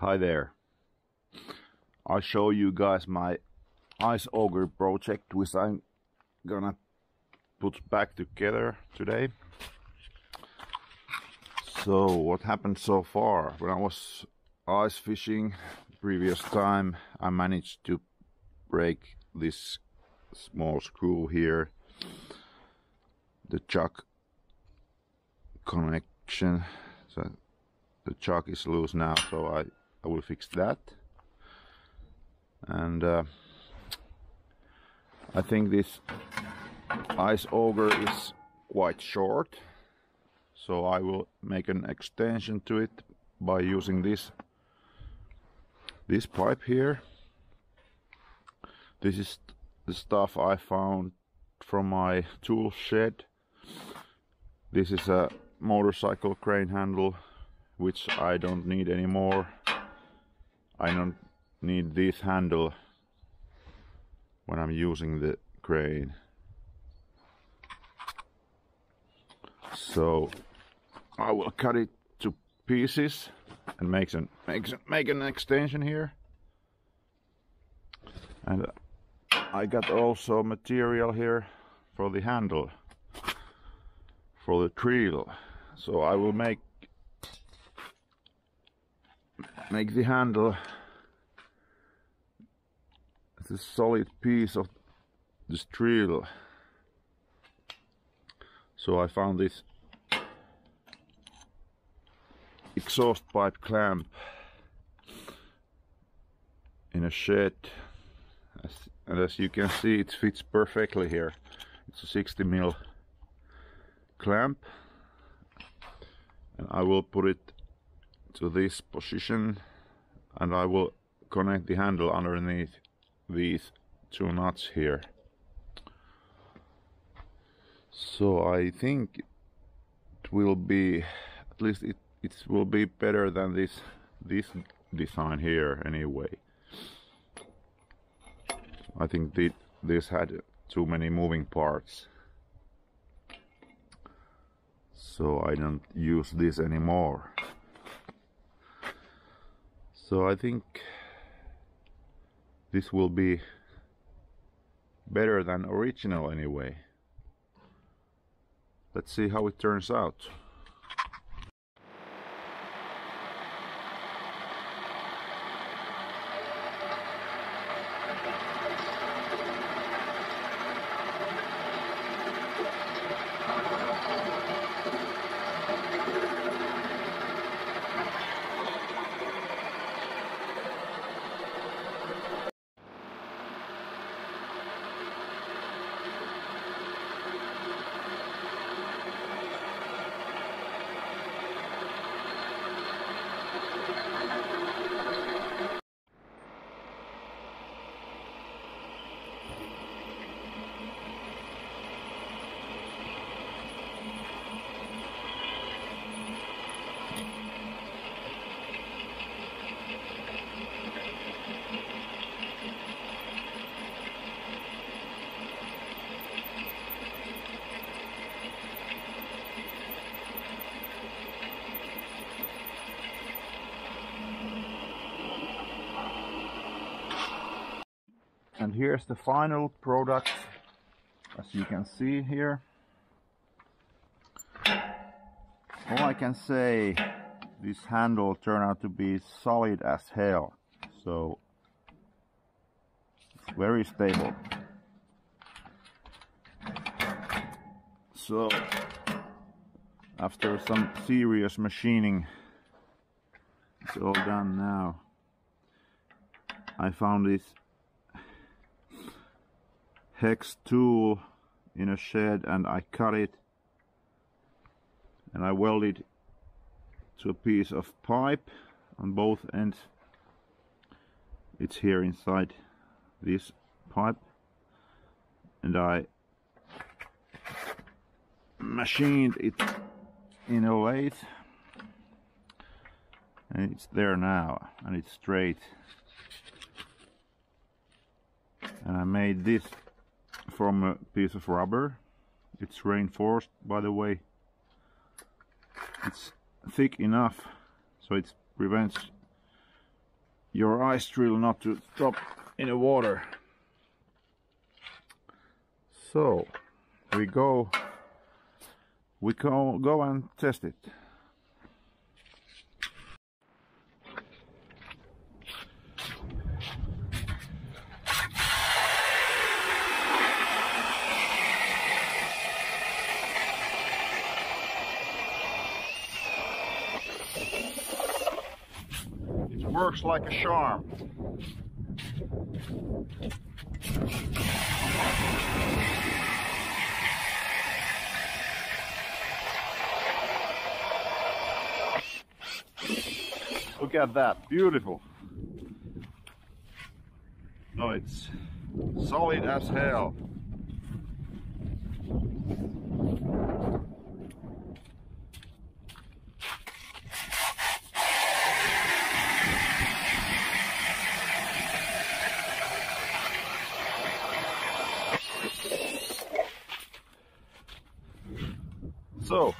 Hi there. I'll show you guys my Ice Auger project which I'm gonna put back together today. So what happened so far? When I was ice fishing previous time I managed to break this small screw here the chuck connection so the chuck is loose now so I I will fix that. And uh, I think this ice auger is quite short so I will make an extension to it by using this this pipe here. This is the stuff I found from my tool shed. This is a motorcycle crane handle which I don't need anymore I don't need this handle when I'm using the crane. So I will cut it to pieces and make an, make, make an extension here. And I got also material here for the handle, for the drill. So I will make make the handle. It's a solid piece of this drill so I found this exhaust pipe clamp in a shed. And as you can see it fits perfectly here. It's a 60 mil clamp. And I will put it to this position and I will connect the handle underneath these two nuts here. So I think it will be at least it, it will be better than this this design here anyway. I think the, this had too many moving parts. So I don't use this anymore so I think this will be better than original anyway. Let's see how it turns out. And here's the final product as you can see here. All I can say this handle turned out to be solid as hell. So it's very stable. So after some serious machining it's all done now. I found this hex tool in a shed and I cut it. And I weld it to a piece of pipe on both ends. It's here inside this pipe. And I machined it in a lathe. And it's there now and it's straight. And I made this from a piece of rubber. It's reinforced by the way. It's thick enough so it prevents your ice drill not to drop in the water. So we go we go go and test it. Works like a charm. Look at that, beautiful. Oh, it's solid as hell. So,